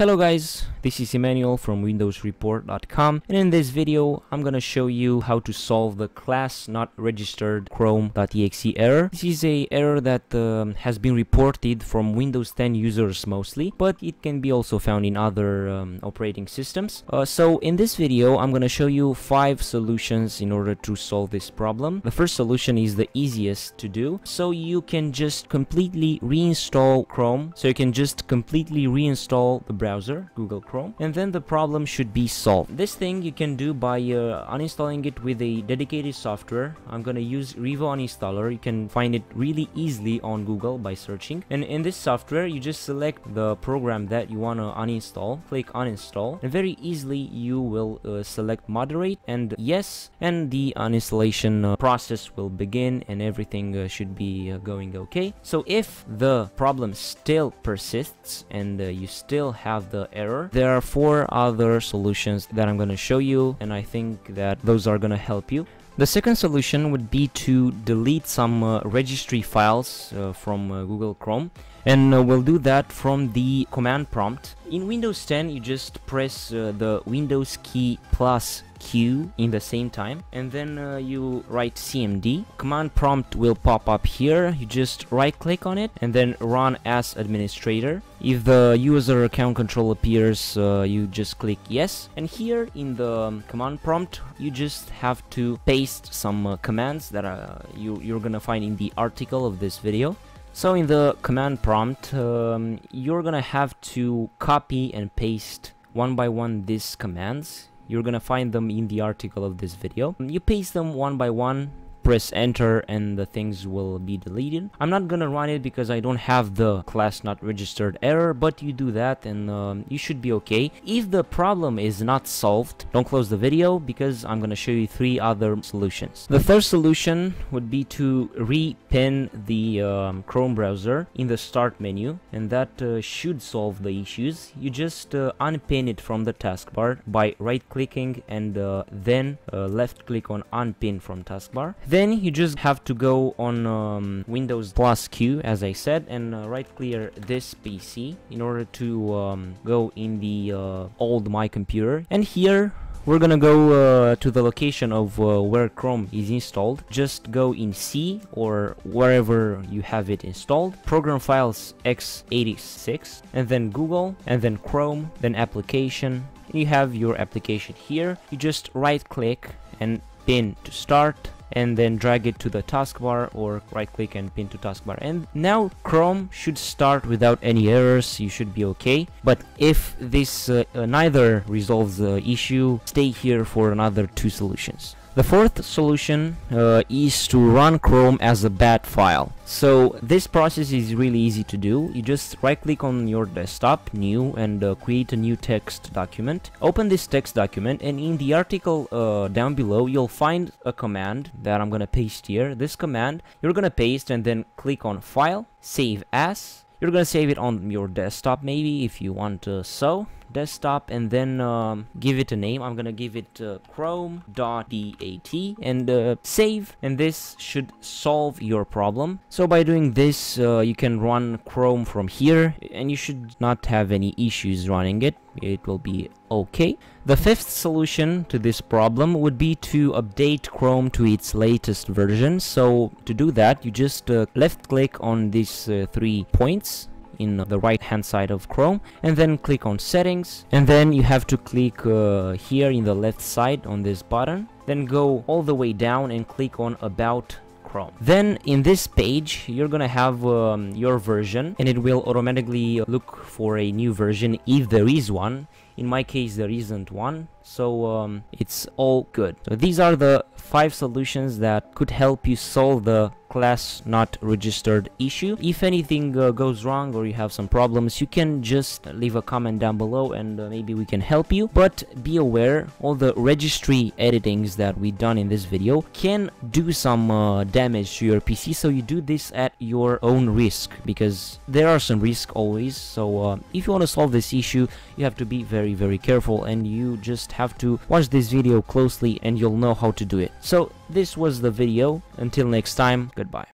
Hello guys, this is Emmanuel from windowsreport.com and in this video I'm gonna show you how to solve the class not registered chrome.exe error. This is a error that um, has been reported from Windows 10 users mostly, but it can be also found in other um, operating systems. Uh, so in this video I'm gonna show you five solutions in order to solve this problem. The first solution is the easiest to do, so you can just completely reinstall Chrome, so you can just completely reinstall the browser browser, Google Chrome, and then the problem should be solved. This thing you can do by uh, uninstalling it with a dedicated software. I'm gonna use Revo Uninstaller. You can find it really easily on Google by searching. And in this software, you just select the program that you wanna uninstall, click uninstall, and very easily you will uh, select moderate and yes, and the uninstallation uh, process will begin and everything uh, should be uh, going okay. So if the problem still persists and uh, you still have have the error. There are four other solutions that I'm going to show you and I think that those are going to help you. The second solution would be to delete some uh, registry files uh, from uh, Google Chrome and uh, we'll do that from the command prompt. In Windows 10 you just press uh, the Windows key plus Q in the same time. And then uh, you write CMD command prompt will pop up here. You just right click on it and then run as administrator. If the user account control appears uh, you just click yes. And here in the um, command prompt you just have to paste some uh, commands that uh, you, you're gonna find in the article of this video so in the command prompt um, you're gonna have to copy and paste one by one these commands you're gonna find them in the article of this video. You paste them one by one press enter and the things will be deleted. I'm not gonna run it because I don't have the class not registered error, but you do that and um, you should be okay. If the problem is not solved, don't close the video because I'm gonna show you three other solutions. The third solution would be to repin the um, Chrome browser in the start menu and that uh, should solve the issues. You just uh, unpin it from the taskbar by right clicking and uh, then uh, left click on unpin from taskbar. Then you just have to go on um, Windows plus Q as I said and uh, right clear this PC in order to um, go in the uh, old my computer and here we're gonna go uh, to the location of uh, where Chrome is installed. Just go in C or wherever you have it installed. Program files x86 and then Google and then Chrome, then application. You have your application here. You just right click and pin to start and then drag it to the taskbar or right click and pin to taskbar. And now Chrome should start without any errors you should be okay. But if this uh, uh, neither resolves the issue stay here for another two solutions the fourth solution uh, is to run Chrome as a bat file. So this process is really easy to do. You just right click on your desktop, new, and uh, create a new text document. Open this text document and in the article uh, down below you'll find a command that I'm gonna paste here. This command you're gonna paste and then click on file, save as. You're gonna save it on your desktop maybe if you want to so desktop and then um, give it a name. I'm gonna give it uh, chrome.bat and uh, save. And this should solve your problem. So by doing this uh, you can run Chrome from here and you should not have any issues running it. It will be okay. The fifth solution to this problem would be to update Chrome to its latest version. So to do that, you just uh, left click on these uh, three points in the right hand side of Chrome and then click on settings and then you have to click uh, here in the left side on this button then go all the way down and click on about Chrome. Then in this page, you're gonna have um, your version and it will automatically look for a new version if there is one. In my case, there isn't one, so um, it's all good. So these are the five solutions that could help you solve the class not registered issue. If anything uh, goes wrong or you have some problems, you can just leave a comment down below and uh, maybe we can help you. But be aware, all the registry editings that we done in this video can do some uh, damage to your PC. So you do this at your own risk because there are some risks always. So uh, if you want to solve this issue, you have to be very, very careful and you just have to watch this video closely and you'll know how to do it. So this was the video. Until next time, goodbye.